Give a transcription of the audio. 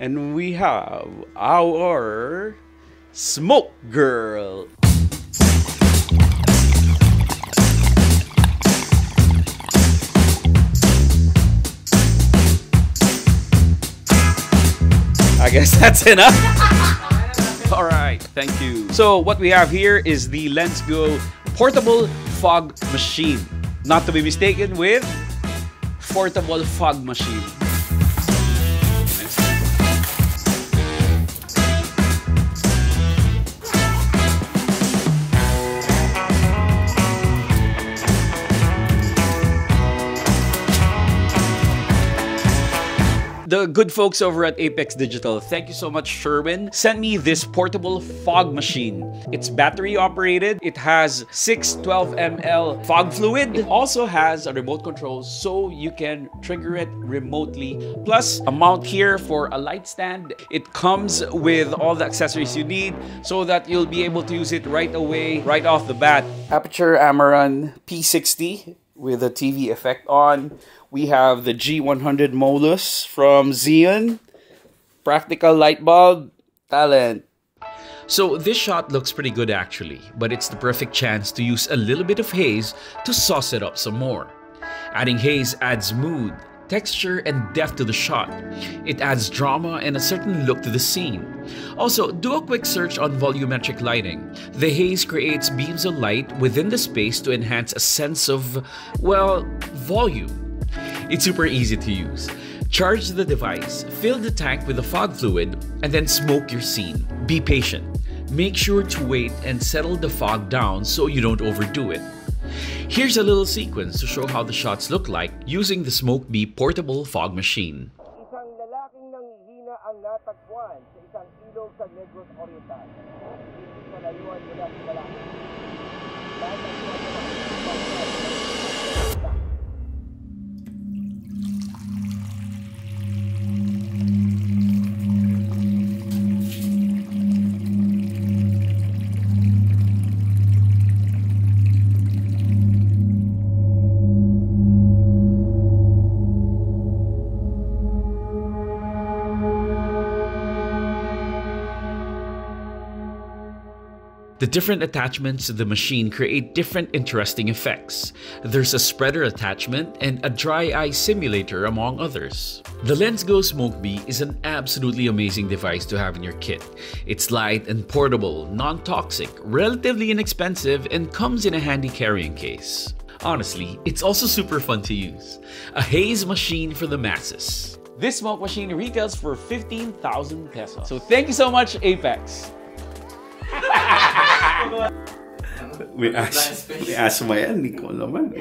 And we have our smoke girl. I guess that's enough. All right, thank you. So what we have here is the Lensgo portable fog machine. Not to be mistaken with portable fog machine. The good folks over at Apex Digital, thank you so much, Sherwin, sent me this portable fog machine. It's battery operated. It has 612 ml fog fluid. It also has a remote control so you can trigger it remotely. Plus, a mount here for a light stand. It comes with all the accessories you need so that you'll be able to use it right away, right off the bat. Aputure Amaran P60 with a TV effect on we have the G100 Molus from Zhiyun. Practical light bulb. Talent. So this shot looks pretty good actually, but it's the perfect chance to use a little bit of haze to sauce it up some more. Adding haze adds mood, texture, and depth to the shot. It adds drama and a certain look to the scene. Also, do a quick search on volumetric lighting. The haze creates beams of light within the space to enhance a sense of, well, volume. It's super easy to use. Charge the device, fill the tank with the fog fluid, and then smoke your scene. Be patient. Make sure to wait and settle the fog down so you don't overdo it. Here's a little sequence to show how the shots look like using the Smoke Bee portable fog machine. Isang lalaking nanghihina ang natagpuan sa isang ilog sa Negros Oriental. Sa layuan mula sa lalaki. The different attachments to the machine create different interesting effects. There's a spreader attachment and a dry eye simulator among others. The Lensgo Smoke B is an absolutely amazing device to have in your kit. It's light and portable, non-toxic, relatively inexpensive, and comes in a handy carrying case. Honestly, it's also super fun to use. A haze machine for the masses. This smoke machine retails for 15,000 pesos. So thank you so much, Apex. May, as may asma yan, hindi ko naman.